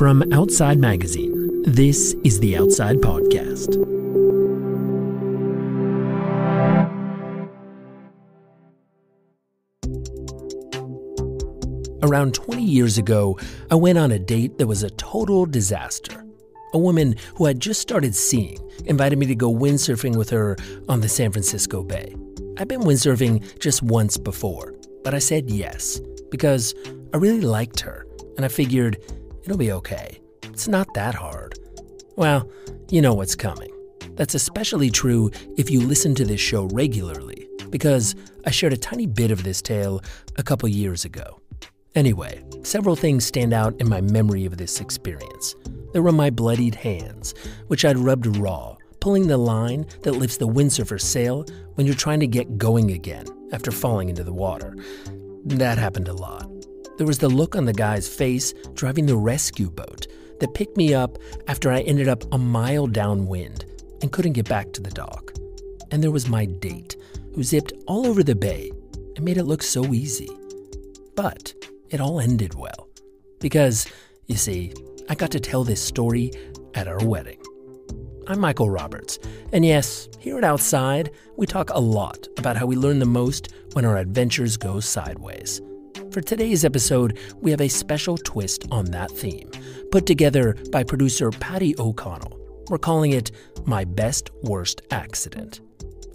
From Outside Magazine, this is the Outside Podcast. Around 20 years ago, I went on a date that was a total disaster. A woman who I'd just started seeing invited me to go windsurfing with her on the San Francisco Bay. I'd been windsurfing just once before, but I said yes because I really liked her and I figured it'll be okay. It's not that hard. Well, you know what's coming. That's especially true if you listen to this show regularly, because I shared a tiny bit of this tale a couple years ago. Anyway, several things stand out in my memory of this experience. There were my bloodied hands, which I'd rubbed raw, pulling the line that lifts the windsurfer sail when you're trying to get going again after falling into the water. That happened a lot. There was the look on the guy's face driving the rescue boat that picked me up after I ended up a mile downwind and couldn't get back to the dock. And there was my date, who zipped all over the bay and made it look so easy. But it all ended well. Because, you see, I got to tell this story at our wedding. I'm Michael Roberts, and yes, here at Outside, we talk a lot about how we learn the most when our adventures go sideways. For today's episode, we have a special twist on that theme, put together by producer Patty O'Connell. We're calling it My Best Worst Accident.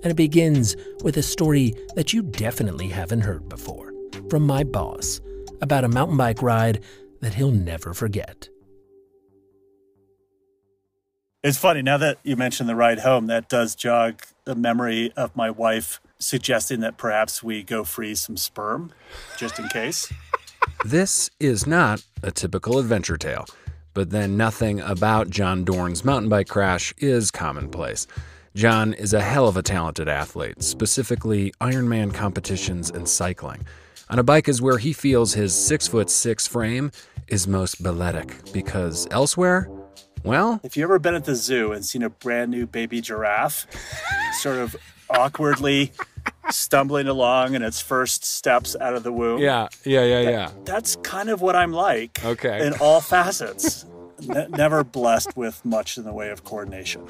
And it begins with a story that you definitely haven't heard before from my boss about a mountain bike ride that he'll never forget. It's funny now that you mentioned the ride home, that does jog the memory of my wife suggesting that perhaps we go freeze some sperm just in case. This is not a typical adventure tale, but then nothing about John Dorn's mountain bike crash is commonplace. John is a hell of a talented athlete, specifically Ironman competitions and cycling. On a bike is where he feels his six foot six frame is most balletic because elsewhere, well, If you've ever been at the zoo and seen a brand new baby giraffe sort of awkwardly stumbling along in its first steps out of the womb, yeah, yeah, yeah, yeah. that's kind of what I'm like Okay. in all facets. Ne- never blessed with much in the way of coordination.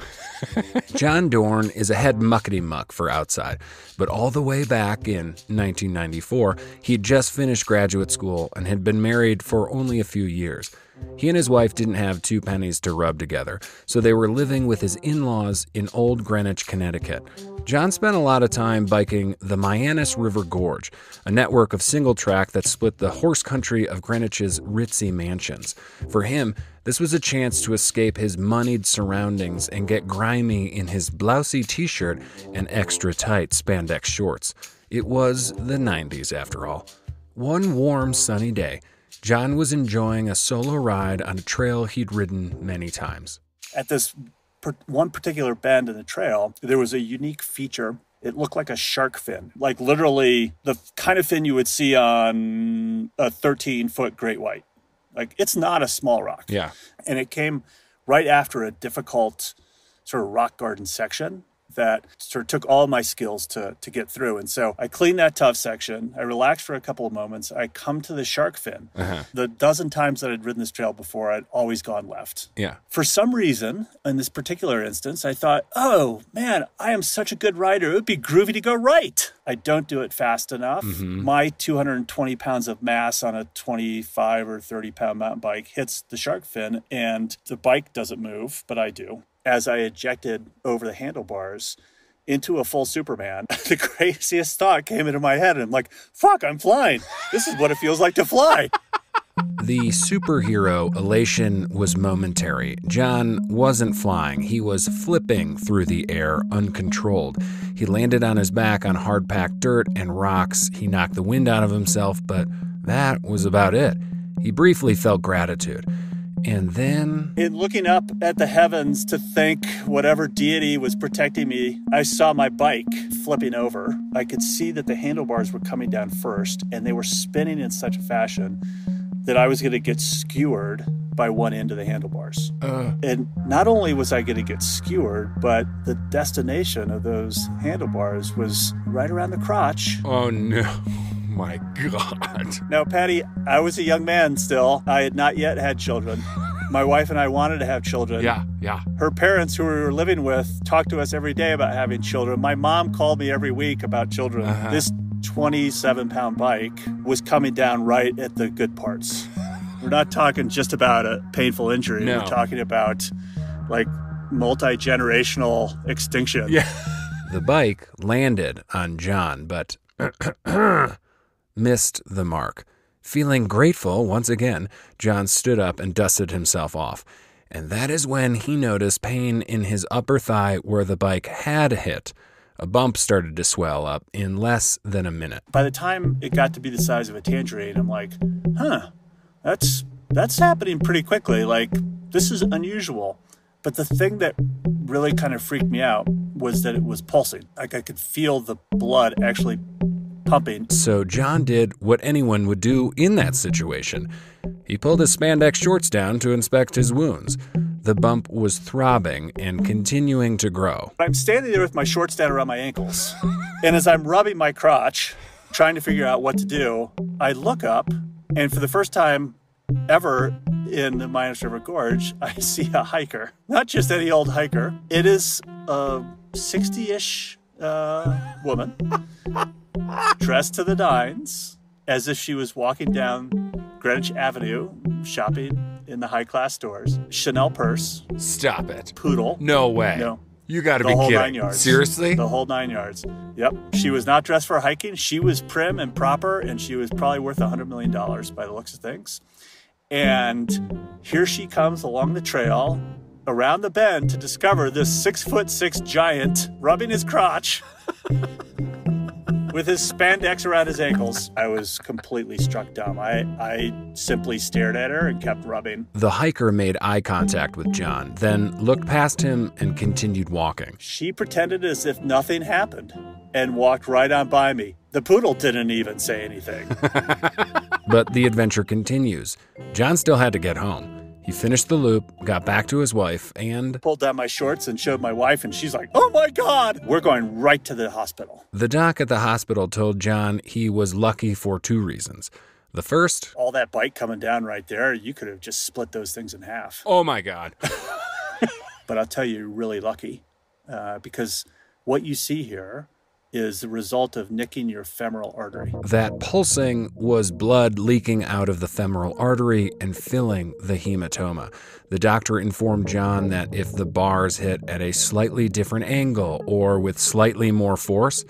John Dorn is a head muckety muck for outside, but all the way back in 1994, he'd just finished graduate school and had been married for only a few years. He and his wife didn't have two pennies to rub together, so they were living with his in laws in Old Greenwich, Connecticut. John spent a lot of time biking the Mianus River Gorge, a network of single track that split the horse country of Greenwich's ritzy mansions. For him, this was a chance to escape his moneyed surroundings and get grimy in his blousy t shirt and extra tight spandex shorts. It was the 90s, after all. One warm, sunny day, John was enjoying a solo ride on a trail he'd ridden many times. At this per- one particular bend in the trail, there was a unique feature. It looked like a shark fin, like literally the kind of fin you would see on a 13 foot great white. Like it's not a small rock. Yeah. And it came right after a difficult sort of rock garden section that sort of took all my skills to to get through. And so I cleaned that tough section. I relaxed for a couple of moments. I come to the shark fin. Uh-huh. The dozen times that I'd ridden this trail before, I'd always gone left. Yeah. For some reason, in this particular instance, I thought, oh man, I am such a good rider. It would be groovy to go right. I don't do it fast enough. Mm-hmm. My 220 pounds of mass on a 25 or 30 pound mountain bike hits the shark fin, and the bike doesn't move, but I do. As I ejected over the handlebars, into a full Superman, the craziest thought came into my head. And I'm like, fuck, I'm flying. This is what it feels like to fly. The superhero elation was momentary. John wasn't flying, he was flipping through the air uncontrolled. He landed on his back on hard packed dirt and rocks. He knocked the wind out of himself, but that was about it. He briefly felt gratitude. And then In looking up at the heavens to thank whatever deity was protecting me, I saw my bike flipping over. I could see that the handlebars were coming down first, and they were spinning in such a fashion that I was going to get skewered by one end of the handlebars. Uh. And not only was I going to get skewered, but the destination of those handlebars was right around the crotch. Oh no. My God. Now, Patty, I was a young man still. I had not yet had children. My wife and I wanted to have children. Yeah, yeah. Her parents, who we were living with, talked to us every day about having children. My mom called me every week about children. Uh-huh. This 27 pound bike was coming down right at the good parts. We're not talking just about a painful injury. No. We're talking about like multi generational extinction. Yeah. The bike landed on John, but missed the mark. Feeling grateful once again, John stood up and dusted himself off. And that is when he noticed pain in his upper thigh where the bike had hit. A bump started to swell up in less than a minute. By the time it got to be the size of a tangerine, I'm like, huh, that's that's happening pretty quickly. Like this is unusual. But the thing that really kind of freaked me out was that it was pulsing. Like I could feel the blood actually pumping. So John did what anyone would do in that situation. He pulled his spandex shorts down to inspect his wounds. The bump was throbbing and continuing to grow. I'm standing there with my shorts down around my ankles. And as I'm rubbing my crotch, trying to figure out what to do, I look up, and for the first time ever in the Mianus River Gorge, I see a hiker. Not just any old hiker, it is uh, a 60 ish uh, woman dressed to the nines as if she was walking down Greenwich Avenue shopping in the high class stores. Chanel purse, Stop it. poodle. No way. No. You got to The be whole kidding. nine yards. Seriously? The whole nine yards. Yep. She was not dressed for hiking. She was prim and proper, and she was probably worth a $100 million by the looks of things. And here she comes along the trail around the bend to discover this six foot six giant rubbing his crotch with his spandex around his ankles. I was completely struck dumb. I, I simply stared at her and kept rubbing. The hiker made eye contact with John, then looked past him and continued walking. She pretended as if nothing happened and walked right on by me. The poodle didn't even say anything. But the adventure continues. John still had to get home. He finished the loop, got back to his wife, and Pulled down my shorts and showed my wife, and she's like, Oh my God, we're going right to the hospital. the doc at the hospital told John he was lucky for two reasons. The first, All that bike coming down right there, you could have just split those things in half. oh my God. But I'll tell you, you're really lucky uh, because what you see here is the result of nicking your femoral artery. That pulsing was blood leaking out of the femoral artery and filling the hematoma. The doctor informed John that if the bars hit at a slightly different angle or with slightly more force,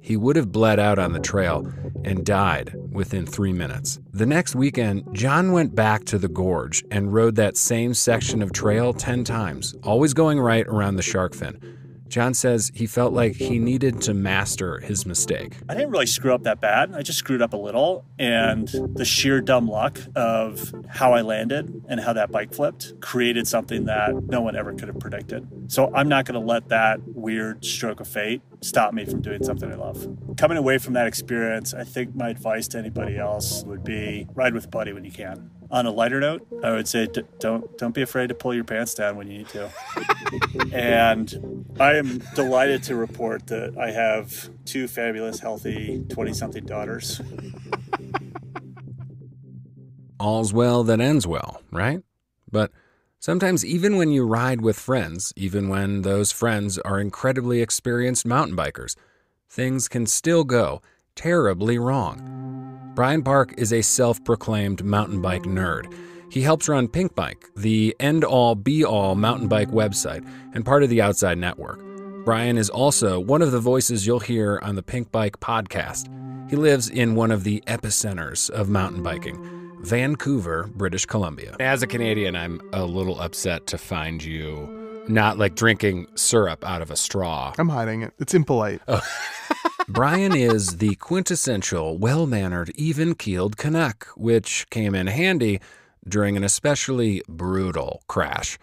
he would have bled out on the trail and died within three minutes. The next weekend, John went back to the gorge and rode that same section of trail 10 times, always going right around the shark fin. John says he felt like he needed to master his mistake. I didn't really screw up that bad. I just screwed up a little. And the sheer dumb luck of how I landed and how that bike flipped created something that no one ever could have predicted. So I'm not going to let that weird stroke of fate stop me from doing something I love. Coming away from that experience, I think my advice to anybody else would be ride with buddy when you can. On a lighter note, I would say d- don't don't be afraid to pull your pants down when you need to. and I am delighted to report that I have two fabulous, healthy 20 something daughters. all's well that ends well, right? But sometimes, even when you ride with friends, even when those friends are incredibly experienced mountain bikers, things can still go terribly wrong. Brian Park is a self proclaimed mountain bike nerd. He helps run Pink Bike, the end all be all mountain bike website, and part of the Outside Network. Brian is also one of the voices you'll hear on the Pink Bike podcast. He lives in one of the epicenters of mountain biking, Vancouver, British Columbia. As a Canadian, I'm a little upset to find you not like drinking syrup out of a straw. I'm hiding it. It's impolite. Brian is the quintessential, well mannered, even keeled Canuck, which came in handy during an especially brutal crash.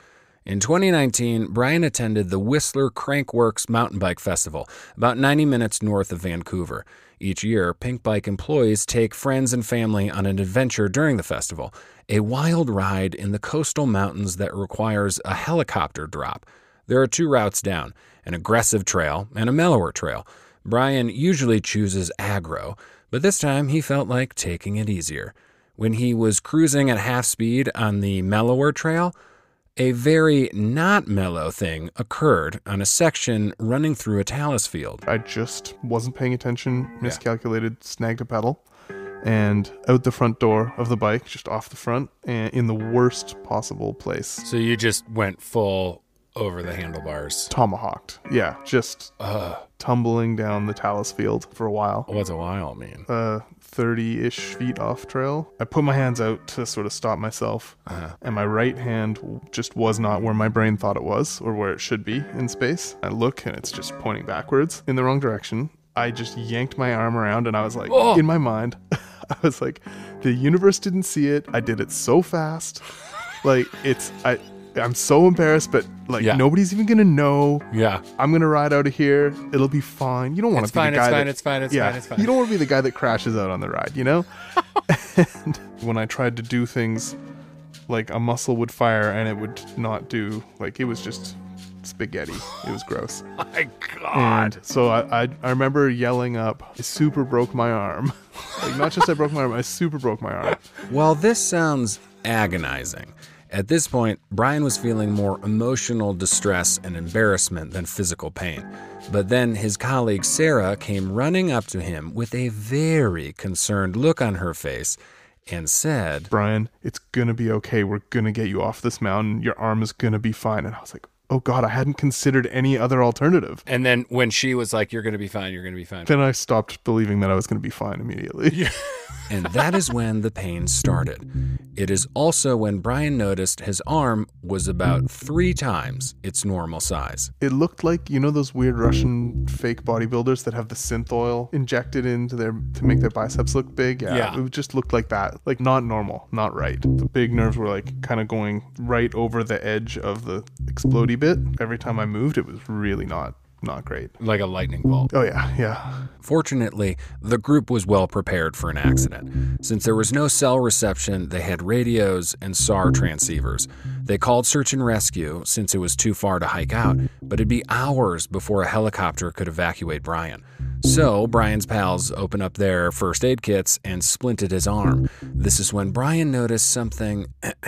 In 2019, Brian attended the Whistler Crankworx Mountain Bike Festival, about 90 minutes north of Vancouver. Each year, Pink Bike employees take friends and family on an adventure during the festival, a wild ride in the coastal mountains that requires a helicopter drop. There are two routes down an aggressive trail and a mellower trail. Brian usually chooses aggro, but this time he felt like taking it easier. When he was cruising at half speed on the mellower trail, a very not mellow thing occurred on a section running through a talus field. I just wasn't paying attention, miscalculated, snagged a pedal, and out the front door of the bike, just off the front, and in the worst possible place. So you just went full over the handlebars. Tomahawked. Yeah, just tumbling down the talus field for a while. What's a while mean? Uh, 30 ish feet off trail. I put my hands out to sort of stop myself, and my right hand just was not where my brain thought it was or where it should be in space. I look and it's just pointing backwards in the wrong direction. I just yanked my arm around and I was like, Oh. in my mind, I was like, the universe didn't see it. I did it so fast. Like, it's, I, I'm so embarrassed, but like, Yeah. nobody's even gonna know. Yeah. I'm gonna ride out of here. It'll be fine. You don't want to be fine, the it's guy fine, that, it's fine, it's yeah, fine, it's fine. You don't want to be the guy that crashes out on the ride, you know? and when I tried to do things like a muscle would fire and it would not do, like it was just spaghetti. It was gross. My God. And so I, I I remember yelling up, I super broke my arm. like not just I broke my arm, I super broke my arm. While this sounds agonizing, at this point, Brian was feeling more emotional distress and embarrassment than physical pain. But then his colleague Sarah came running up to him with a very concerned look on her face and said, Brian, it's gonna be okay. We're gonna get you off this mountain. Your arm is gonna be fine. And I was like, oh god, I hadn't considered any other alternative. and then when she was like, You're going to be fine, you're going to be fine. Then I stopped believing that I was gonna be fine immediately. And that is when the pain started. It is also when Brian noticed his arm was about three times its normal size. It looked like you know those weird Russian fake bodybuilders that have the Synthol injected into their to make their biceps look big. Yeah. it just looked like that, like not normal, not right. The big nerves were like kind of going right over the edge of the bit. Every time I moved, it was really not not great. Like a lightning bolt. Oh yeah, yeah. Fortunately, the group was well prepared for an accident. Since there was no cell reception, they had radios and SAR transceivers. They called search and rescue since it was too far to hike out, but it'd be hours before a helicopter could evacuate Brian. So, Brian's pals opened up their first aid kits and splinted his arm. This is when Brian noticed something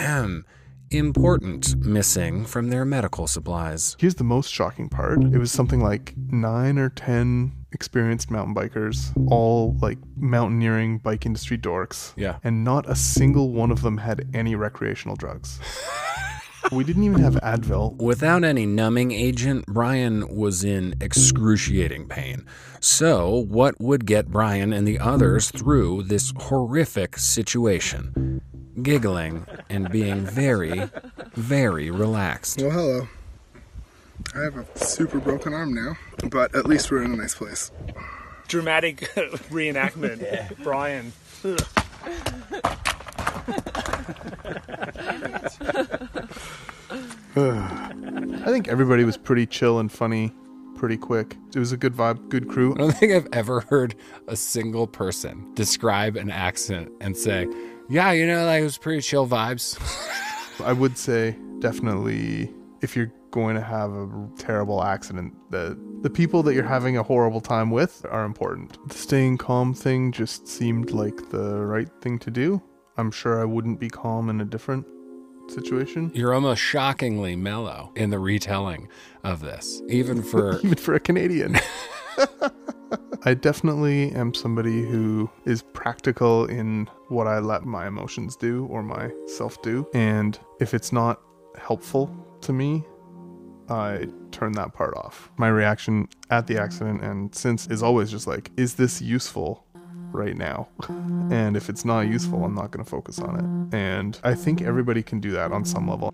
important missing from their medical supplies. Here's the most shocking part. It was something like nine or ten experienced mountain bikers, all like mountaineering bike industry dorks. Yeah. And not a single one of them had any recreational drugs. we didn't even have Advil. Without any numbing agent, Brian was in excruciating pain. So, what would get Brian and the others through this horrific situation? Giggling and being very, very relaxed. Well, hello. I have a super broken arm now, but at least we're in a nice place. dramatic reenactment. Brian. I think everybody was pretty chill and funny pretty quick. It was a good vibe, good crew. I don't think I've ever heard a single person describe an accident and say, Yeah, you know, like it was pretty chill vibes. I would say definitely if you're going to have a terrible accident, the the people that you're having a horrible time with are important. The staying calm thing just seemed like the right thing to do. I'm sure I wouldn't be calm in a different situation. You're almost shockingly mellow in the retelling of this, even for Even for a Canadian. I definitely am somebody who is practical in what I let my emotions do or myself do. And if it's not helpful to me, I turn that part off. My reaction at the accident and since is always just like, is this useful right now? And if it's not useful, I'm not going to focus on it. And I think everybody can do that on some level.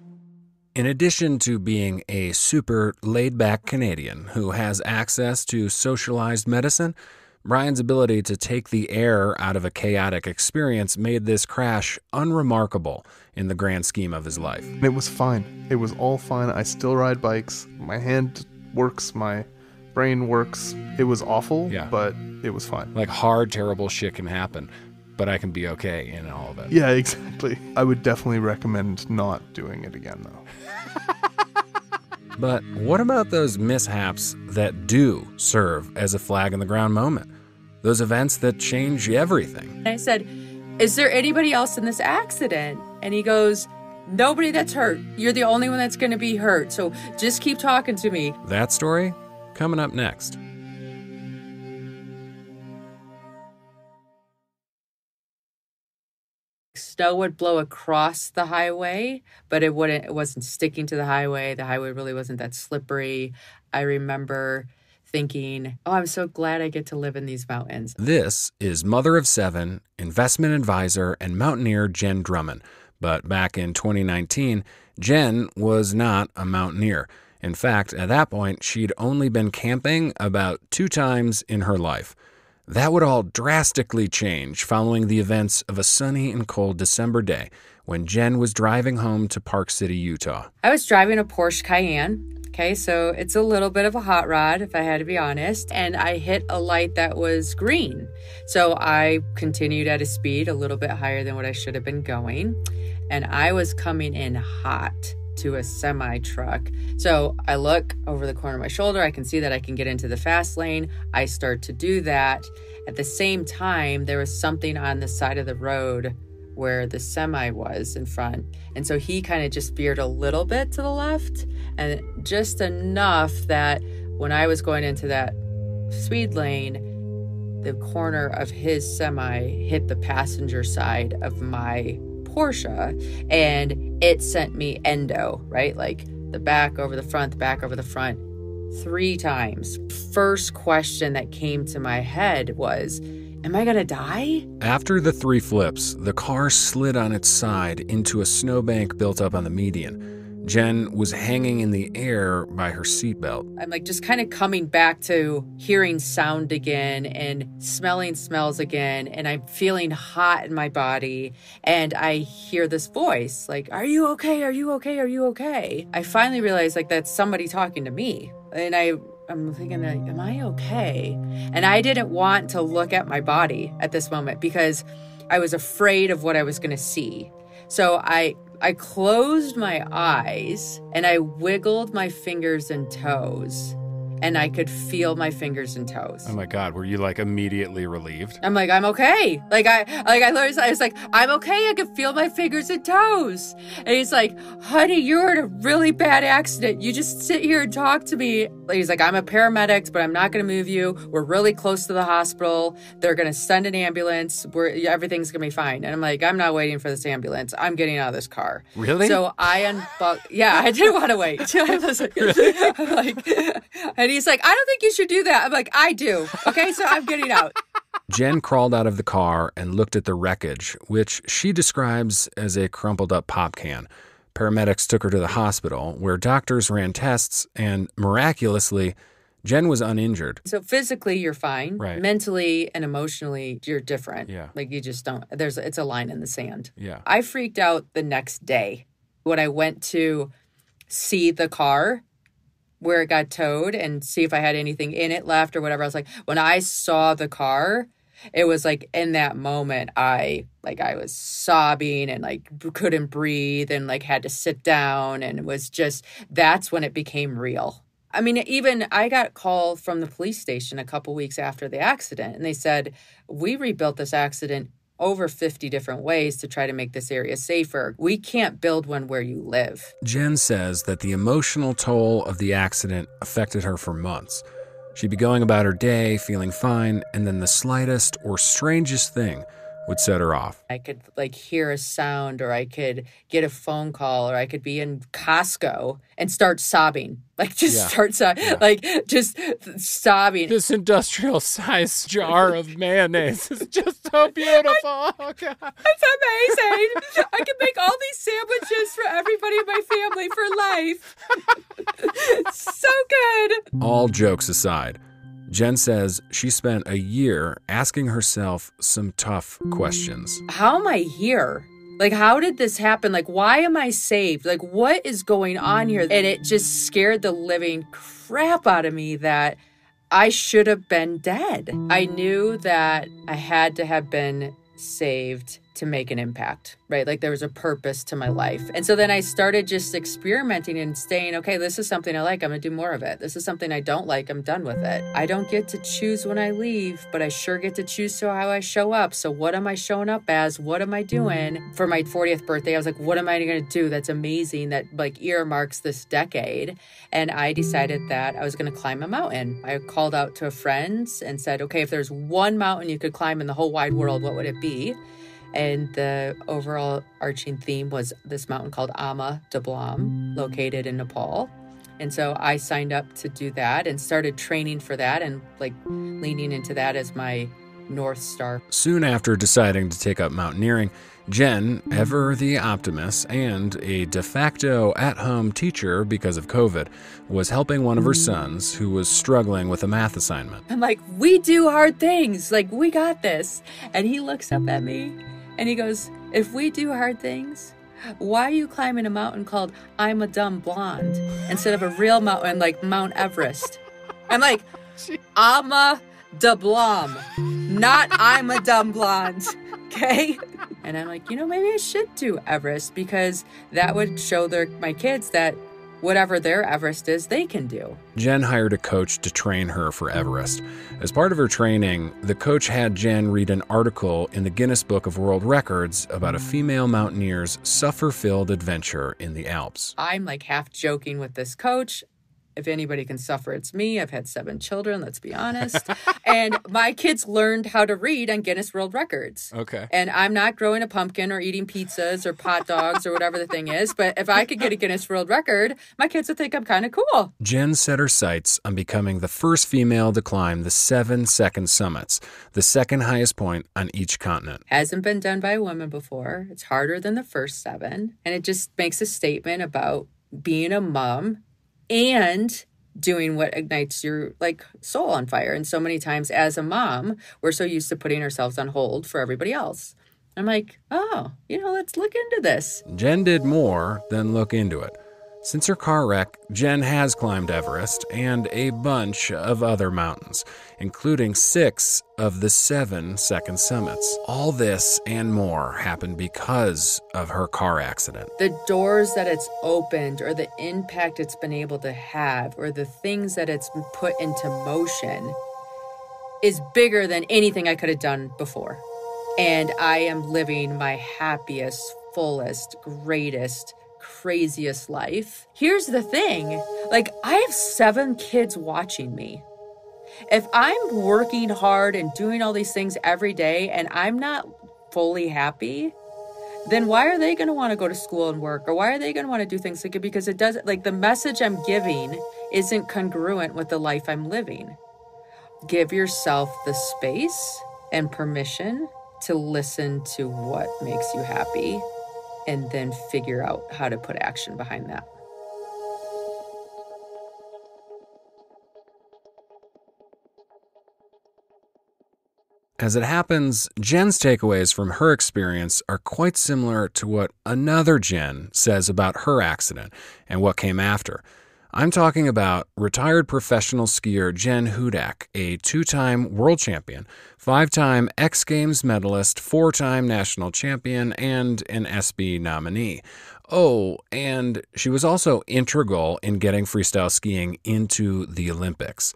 In addition to being a super laid back Canadian who has access to socialized medicine, Brian's ability to take the air out of a chaotic experience made this crash unremarkable in the grand scheme of his life. It was fine. It was all fine. I still ride bikes. My hand works. My brain works. It was awful, Yeah. but it was fine. Like hard, terrible shit can happen, but I can be okay in all of it. Yeah, exactly. I would definitely recommend not doing it again, though. But what about those mishaps that do serve as a flag in the ground moment? Those events that change everything. I said, Is there anybody else in this accident? And he goes, Nobody that's hurt. You're the only one that's going to be hurt. So just keep talking to me. That story coming up next. Snow would blow across the highway, but it wouldn't it wasn't sticking to the highway. The highway really wasn't that slippery. I remember thinking, "Oh, I'm so glad I get to live in these mountains." This is mother of seven, investment advisor, and mountaineer Jen Drummond. But back in 2019, Jen was not a mountaineer. In fact, at that point, she'd only been camping about two times in her life. That would all drastically change following the events of a sunny and cold December day when Jen was driving home to Park City, Utah. I was driving a Porsche Cayenne. Okay, so it's a little bit of a hot rod, if I had to be honest. And I hit a light that was green. So I continued at a speed a little bit higher than what I should have been going. And I was coming in hot to a semi truck. So I look over the corner of my shoulder. I can see that I can get into the fast lane. I start to do that. At the same time, there was something on the side of the road where the semi was in front. And so he kind of just veered a little bit to the left and just enough that when I was going into that speed lane, the corner of his semi hit the passenger side of my Porsche and it sent me endo, right? Like the back over the front, the back over the front three times. First question that came to my head was, Am I gonna die? After the three flips, the car slid on its side into a snowbank built up on the median. Jen was hanging in the air by her seatbelt. I'm like just kind of coming back to hearing sound again and smelling smells again. And I'm feeling hot in my body. And I hear this voice like, Are you okay? Are you okay? Are you okay? I finally realized like that's somebody talking to me. And I I'm thinking, like, am I okay? And I didn't want to look at my body at this moment because I was afraid of what I was going to see. So I I closed my eyes and I wiggled my fingers and toes and I could feel my fingers and toes. Oh my god, were you like immediately relieved? I'm like, I'm okay. Like I like I literally I was like, I'm okay, I can feel my fingers and toes. And he's like, honey, you're in a really bad accident. You just sit here and talk to me. He's like, I'm a paramedic, but I'm not gonna move you. We're really close to the hospital. They're gonna send an ambulance. We're everything's gonna be fine. And I'm like, I'm not waiting for this ambulance. I'm getting out of this car. Really? So I unbuck yeah, I didn't want to wait. I was like, I'm like he's like, I don't think you should do that. I'm like, I do. Okay, so I'm getting out. Jen crawled out of the car and looked at the wreckage, which she describes as a crumpled up pop can. Paramedics took her to the hospital, where doctors ran tests, and miraculously, Jen was uninjured. So physically, you're fine. Right. Mentally and emotionally, you're different. Yeah. Like you just don't. There's it's a line in the sand. Yeah. I freaked out the next day when I went to see the car where it got towed and see if I had anything in it left or whatever. I was like, when I saw the car, it was like in that moment I like I was sobbing and like couldn't breathe and like had to sit down and it was just that's when it became real. I mean, even I got a call from the police station a couple weeks after the accident, and they said, We rebuilt this accident over 50 different ways to try to make this area safer. We can't build one where you live. Jen says that the emotional toll of the accident affected her for months. She'd be going about her day, feeling fine, and then the slightest or strangest thing would set her off. I could like hear a sound, or I could get a phone call, or I could be in Costco and start sobbing. Like just Yeah. start so- like just sobbing. This industrial sized jar of mayonnaise is just so beautiful. Oh, God. It's amazing. I can make all these sandwiches for everybody in my family for life. so good. All jokes aside, Jen says she spent a year asking herself some tough questions. How am I here? Like, how did this happen? Like, why am I saved? Like, what is going on here? And it just scared the living crap out of me that I should have been dead. I knew that I had to have been saved to make an impact, right? Like there was a purpose to my life. And so then I started just experimenting and saying, okay, this is something I like. I'm going to do more of it. This is something I don't like. I'm done with it. I don't get to choose when I leave, but I sure get to choose so how I show up. So what am I showing up as? What am I doing? For my 40th birthday, I was like, what am I going to do that's amazing that like earmarks this decade? And I decided that I was going to climb a mountain. I called out to friends and said, okay, if there's one mountain you could climb in the whole wide world, what would it be? And the overall arching theme was this mountain called Ama Dablam, located in Nepal. And so I signed up to do that and started training for that and like leaning into that as my North Star. Soon after deciding to take up mountaineering, Jen, ever the optimist and a de facto at home teacher because of COVID, was helping one of her sons who was struggling with a math assignment. I'm like, we do hard things. Like, we got this. And he looks up at me and he goes, If we do hard things, why are you climbing a mountain called I'm a Dumb Blonde instead of a real mountain like Mount Everest? I'm like, I'm a Blom, not I'm a dumb blonde. Okay? And I'm like, you know, maybe I should do Everest because that would show their my kids that whatever their Everest is, they can do. Jen hired a coach to train her for Everest. As part of her training, the coach had Jen read an article in the Guinness Book of World Records about a female mountaineer's suffer filled adventure in the Alps. I'm like half joking with this coach if anybody can suffer, it's me. I've had seven children, let's be honest. and my kids learned how to read on Guinness World Records. Okay. And I'm not growing a pumpkin or eating pizzas or pot dogs or whatever the thing is. But if I could get a Guinness World Record, my kids would think I'm kind of cool. Jen set her sights on becoming the first female to climb the seven second summits, the second highest point on each continent. Hasn't been done by a woman before. It's harder than the first seven. And it just makes a statement about being a mom and doing what ignites your like soul on fire. And so many times as a mom we're so used to putting ourselves on hold for everybody else. I'm like oh you know let's look into this. Jen did more than look into it since her car wreck, Jen has climbed Everest and a bunch of other mountains, including six of the seven second summits. All this and more happened because of her car accident. The doors that it's opened, or the impact it's been able to have, or the things that it's put into motion is bigger than anything I could have done before. And I am living my happiest, fullest, greatest craziest life. Here's the thing like, I have seven kids watching me. If I'm working hard and doing all these things every day and I'm not fully happy, then why are they going to want to go to school and work or why are they going to want to do things like it because it doesn't like the message i'm giving isn't congruent with the life i'm living give yourself the space and permission to listen to what makes you happy and then figure out how to put action behind that. As it happens, Jen's takeaways from her experience are quite similar to what another Jen says about her accident and what came after. I'm talking about retired professional skier Jen Hudak, a two time world champion, five time X Games medalist, four time national champion, and an ESPY nominee. Oh, and she was also integral in getting freestyle skiing into the Olympics.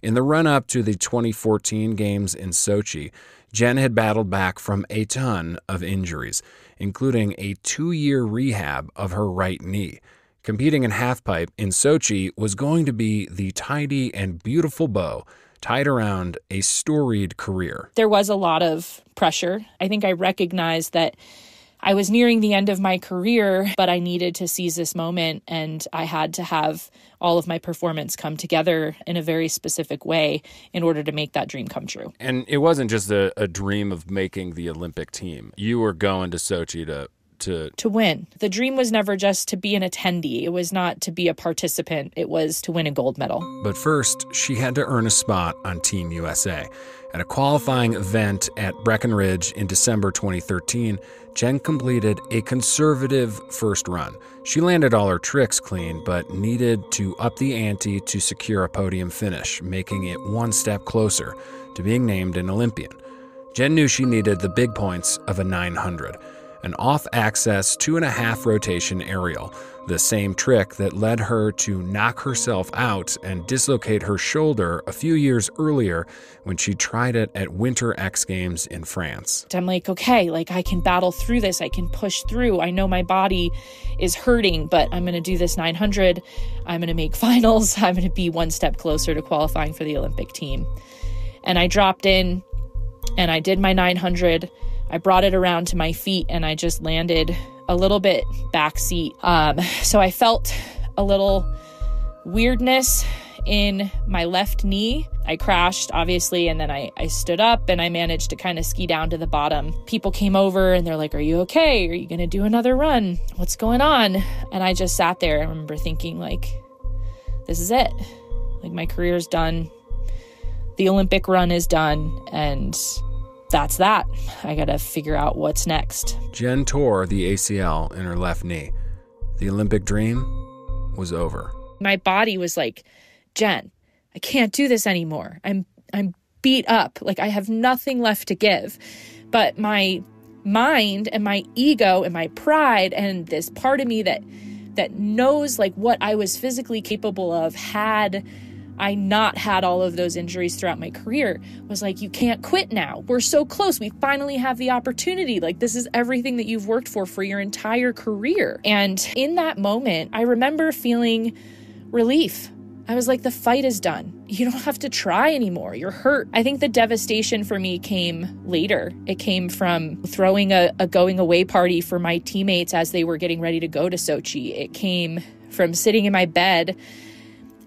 In the run up to the 2014 Games in Sochi, Jen had battled back from a ton of injuries, including a two year rehab of her right knee. Competing in halfpipe in Sochi was going to be the tidy and beautiful bow tied around a storied career. There was a lot of pressure. I think I recognized that I was nearing the end of my career, but I needed to seize this moment and I had to have all of my performance come together in a very specific way in order to make that dream come true. And it wasn't just a, a dream of making the Olympic team. You were going to Sochi to to to win. The dream was never just to be an attendee. It was not to be a participant. It was to win a gold medal. But first, she had to earn a spot on Team USA. At a qualifying event at Breckenridge in December 2013, Jen completed a conservative first run. She landed all her tricks clean, but needed to up the ante to secure a podium finish, making it one step closer to being named an Olympian. Jen knew she needed the big points of a 900, an off axis two and a half rotation aerial, the same trick that led her to knock herself out and dislocate her shoulder a few years earlier when she tried it at Winter X Games in France. I'm like, okay, like I can battle through this. I can push through. I know my body is hurting, but I'm going to do this 900. I'm going to make finals. I'm going to be one step closer to qualifying for the Olympic team. And I dropped in and I did my 900. I brought it around to my feet and I just landed a little bit backseat. Um, so I felt a little weirdness in my left knee. I crashed, obviously, and then I, I stood up and I managed to kind of ski down to the bottom. People came over and they're like, Are you okay? Are you going to do another run? What's going on? And I just sat there. I remember thinking, like, this is it. Like, my career's done. The Olympic run is done. And that's that. I got to figure out what's next. Jen tore the ACL in her left knee. The Olympic dream was over. My body was like, Jen, I can't do this anymore. I'm I'm beat up. Like I have nothing left to give. But my mind and my ego and my pride and this part of me that that knows like what I was physically capable of had I not had all of those injuries throughout my career was like, you can't quit now. We're so close. We finally have the opportunity. Like, this is everything that you've worked for for your entire career. And in that moment, I remember feeling relief. I was like, the fight is done. You don't have to try anymore. You're hurt. I think the devastation for me came later. It came from throwing a, a going away party for my teammates as they were getting ready to go to Sochi. It came from sitting in my bed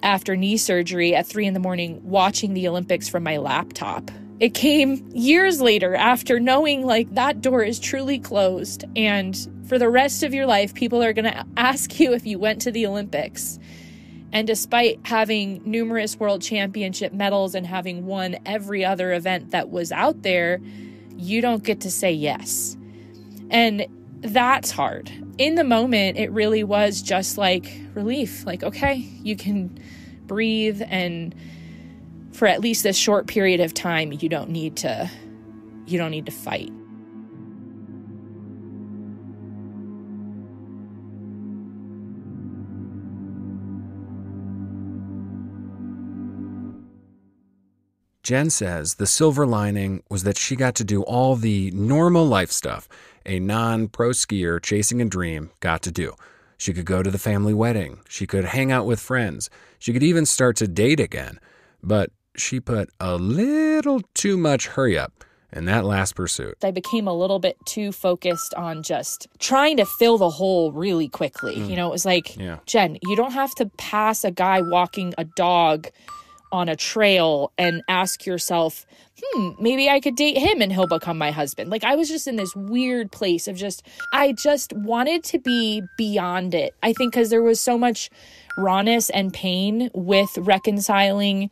after knee surgery at three in the morning watching the Olympics from my laptop. It came years later after knowing like that door is truly closed. And for the rest of your life, people are going to ask you if you went to the Olympics. And despite having numerous world championship medals and having won every other event that was out there, you don't get to say yes. And that's hard. In the moment, it really was just like relief. Like, okay, you can breathe and for at least this short period of time, you don't need to you don't need to fight. Jen says the silver lining was that she got to do all the normal life stuff a non pro skier chasing a dream got to do. She could go to the family wedding. She could hang out with friends. She could even start to date again. But she put a little too much hurry up in that last pursuit. I became a little bit too focused on just trying to fill the hole really quickly. Mm. You know, it was like, yeah. Jen, you don't have to pass a guy walking a dog on a trail and ask yourself, hmm, maybe I could date him and he'll become my husband. Like I was just in this weird place of just, I just wanted to be beyond it. I think because there was so much rawness and pain with reconciling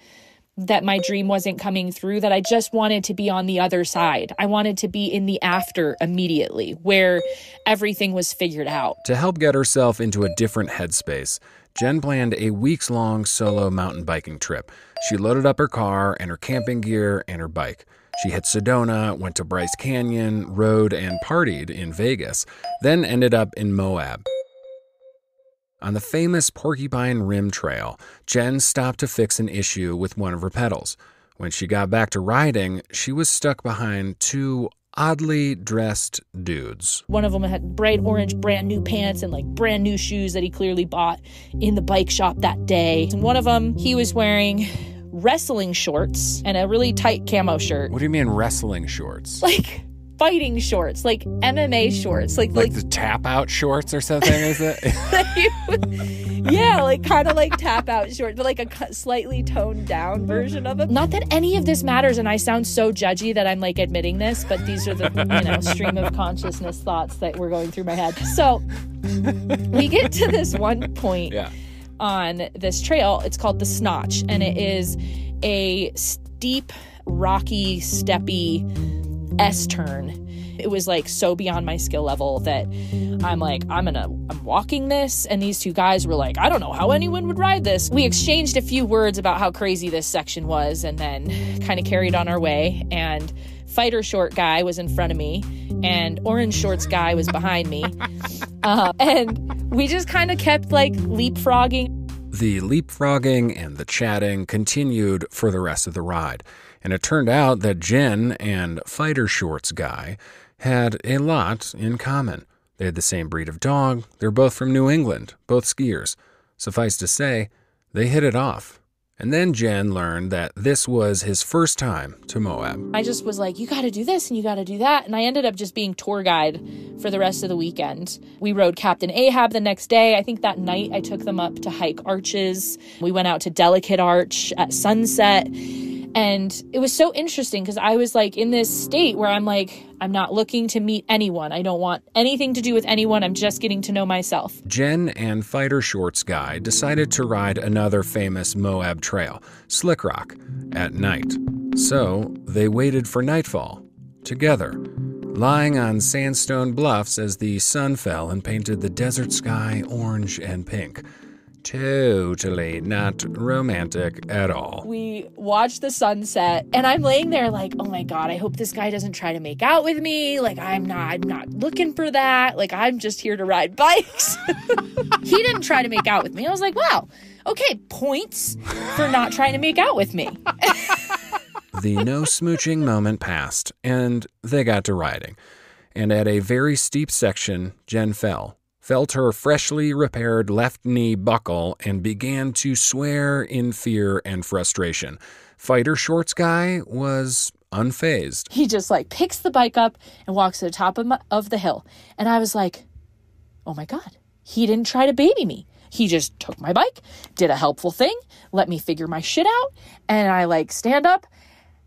that my dream wasn't coming through that I just wanted to be on the other side. I wanted to be in the after immediately where everything was figured out. To help get herself into a different headspace, Jen planned a weeks long solo mountain biking trip. She loaded up her car and her camping gear and her bike. She hit Sedona, went to Bryce Canyon, rode and partied in Vegas, then ended up in Moab. On the famous Porcupine Rim Trail, Jen stopped to fix an issue with one of her pedals. When she got back to riding, she was stuck behind two oddly dressed dudes. One of them had bright orange brand new pants and like brand new shoes that he clearly bought in the bike shop that day. And one of them, he was wearing wrestling shorts and a really tight camo shirt. What do you mean wrestling shorts? Like fighting shorts, like MMA shorts, like like, like the tap out shorts or something. Is it? yeah, like kind of like tap out shorts, but like a slightly toned down version of it. Not that any of this matters, and I sound so judgy that I'm like admitting this, but these are the you know stream of consciousness thoughts that were going through my head. So we get to this one point. Yeah. On this trail, it's called the Snotch, and it is a steep, rocky, steppy S turn. It was like so beyond my skill level that I'm like, I'm gonna, I'm walking this. And these two guys were like, I don't know how anyone would ride this. We exchanged a few words about how crazy this section was and then kind of carried on our way. And fighter short guy was in front of me, and orange shorts guy was behind me. Uh, and we just kind of kept like leapfrogging. The leapfrogging and the chatting continued for the rest of the ride, and it turned out that Jen and fighter shorts guy had a lot in common. They had the same breed of dog, they're both from New England, both skiers. Suffice to say, they hit it off. And then Jen learned that this was his first time to Moab. I just was like, you got to do this and you got to do that. And I ended up just being tour guide for the rest of the weekend. We rode Captain Ahab the next day. I think that night I took them up to hike arches. We went out to Delicate Arch at sunset. And it was so interesting because I was like in this state where I'm like, I'm not looking to meet anyone. I don't want anything to do with anyone. I'm just getting to know myself. Jen and Fighter Shorts Guy decided to ride another famous Moab trail, Slick Rock, at night. So they waited for nightfall, together, lying on sandstone bluffs as the sun fell and painted the desert sky orange and pink totally not romantic at all. We watched the sunset and I'm laying there like, "Oh my god, I hope this guy doesn't try to make out with me. Like I'm not I'm not looking for that. Like I'm just here to ride bikes." he didn't try to make out with me. I was like, "Wow. Okay, points for not trying to make out with me." the no smooching moment passed and they got to riding. And at a very steep section, Jen fell felt her freshly repaired left knee buckle, and began to swear in fear and frustration. Fighter Shorts Guy was unfazed. He just like picks the bike up and walks to the top of, my, of the hill. And I was like, oh my God, he didn't try to baby me. He just took my bike, did a helpful thing, let me figure my shit out. And I like stand up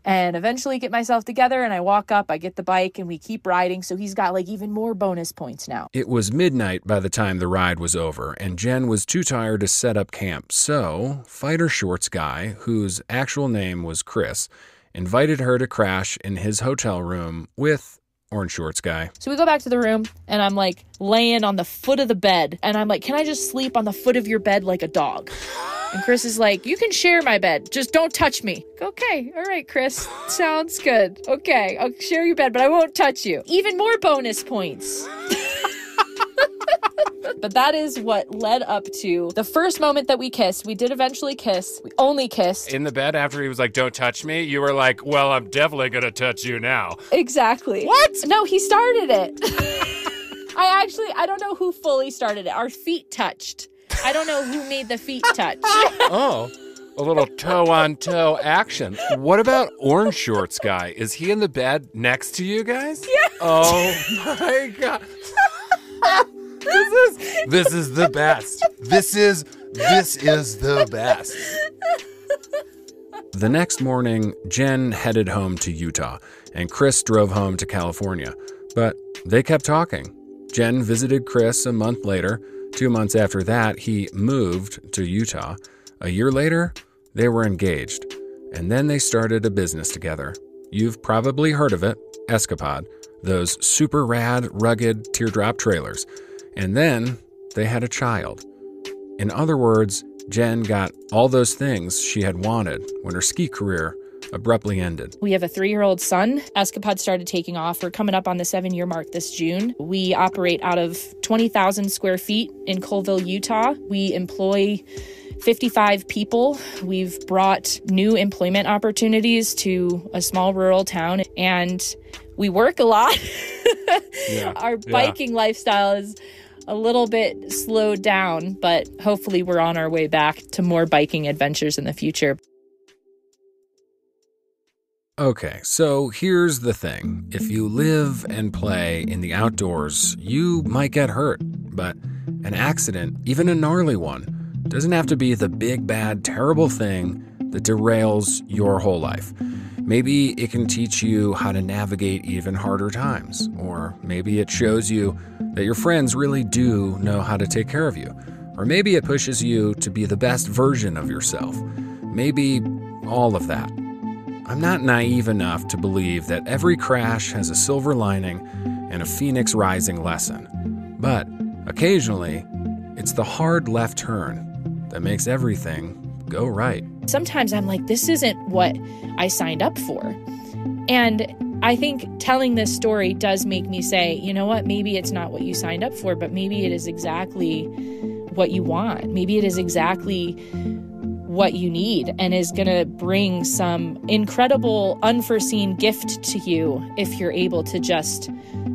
and eventually get myself together and I walk up, I get the bike and we keep riding. So he's got like even more bonus points now. It was midnight by the time the ride was over and Jen was too tired to set up camp. So, Fighter Shorts guy, whose actual name was Chris, invited her to crash in his hotel room with Orange Shorts guy. So we go back to the room and I'm like laying on the foot of the bed and I'm like, "Can I just sleep on the foot of your bed like a dog?" And Chris is like, You can share my bed. Just don't touch me. Okay. All right, Chris. Sounds good. Okay. I'll share your bed, but I won't touch you. Even more bonus points. but that is what led up to the first moment that we kissed. We did eventually kiss. We only kissed. In the bed after he was like, Don't touch me, you were like, Well, I'm definitely going to touch you now. Exactly. What? No, he started it. I actually, I don't know who fully started it. Our feet touched. I don't know who made the feet touch. oh. A little toe on toe action. What about Orange Shorts guy? Is he in the bed next to you guys? Yeah. Oh my god. this is this is the best. This is this is the best. The next morning, Jen headed home to Utah, and Chris drove home to California. But they kept talking. Jen visited Chris a month later, Two months after that, he moved to Utah. A year later, they were engaged, and then they started a business together. You've probably heard of it Escapade, those super rad, rugged teardrop trailers. And then they had a child. In other words, Jen got all those things she had wanted when her ski career abruptly ended. We have a three year old son. Escapade started taking off. We're coming up on the seven year mark this June. We operate out of 20,000 square feet in Coalville, Utah. We employ 55 people. We've brought new employment opportunities to a small rural town and we work a lot. yeah. Our biking yeah. lifestyle is a little bit slowed down, but hopefully we're on our way back to more biking adventures in the future. Okay, so here's the thing. If you live and play in the outdoors, you might get hurt, but an accident, even a gnarly one, doesn't have to be the big, bad, terrible thing that derails your whole life. Maybe it can teach you how to navigate even harder times, or maybe it shows you that your friends really do know how to take care of you, or maybe it pushes you to be the best version of yourself. Maybe all of that. I'm not naive enough to believe that every crash has a silver lining and a phoenix rising lesson. But occasionally, it's the hard left turn that makes everything go right. Sometimes I'm like, this isn't what I signed up for. And I think telling this story does make me say, you know what, maybe it's not what you signed up for, but maybe it is exactly what you want. Maybe it is exactly what you need and is going to bring some incredible unforeseen gift to you if you're able to just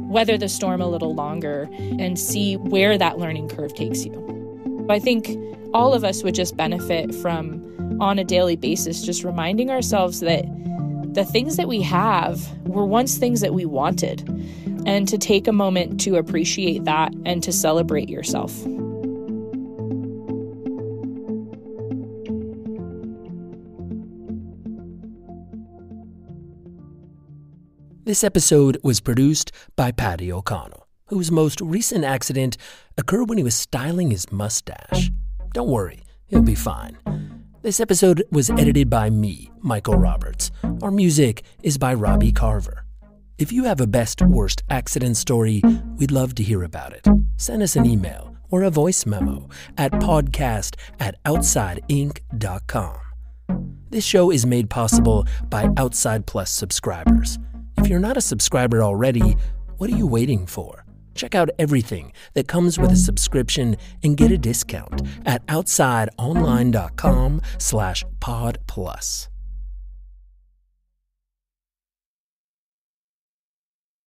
weather the storm a little longer and see where that learning curve takes you. I think all of us would just benefit from on a daily basis just reminding ourselves that the things that we have were once things that we wanted and to take a moment to appreciate that and to celebrate yourself. This episode was produced by Paddy O'Connell, whose most recent accident occurred when he was styling his mustache. Don't worry, he'll be fine. This episode was edited by me, Michael Roberts. Our music is by Robbie Carver. If you have a best worst accident story, we'd love to hear about it. Send us an email or a voice memo at podcast at outsideinc.com. This show is made possible by Outside Plus subscribers. If you're not a subscriber already, what are you waiting for? Check out everything that comes with a subscription and get a discount at outsideonline.com slash.